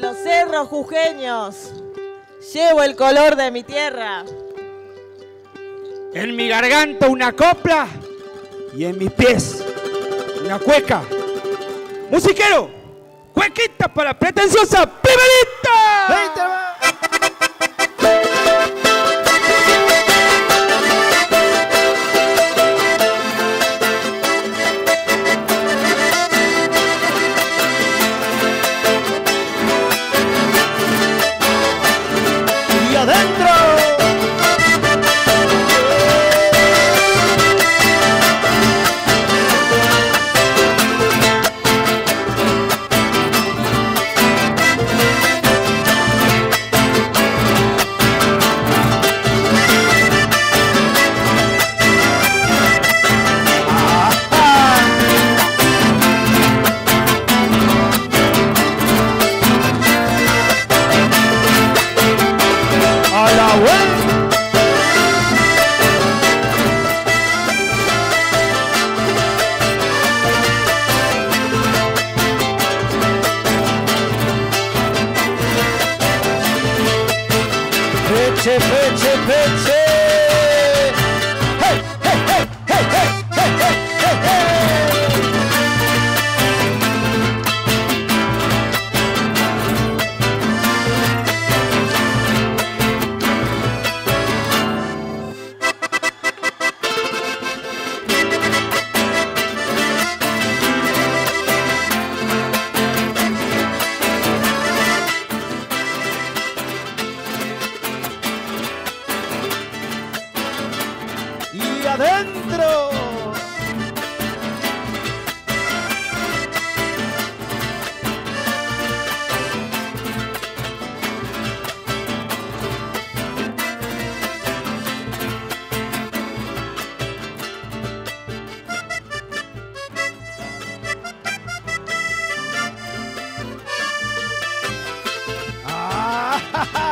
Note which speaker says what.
Speaker 1: los cerros jujeños llevo el color de mi tierra.
Speaker 2: En mi garganta una copla y en mis pies una cueca. Musiquero, cuequita para pretenciosa piberita.
Speaker 3: Pitch it, pitch it, it. adentro. Ah,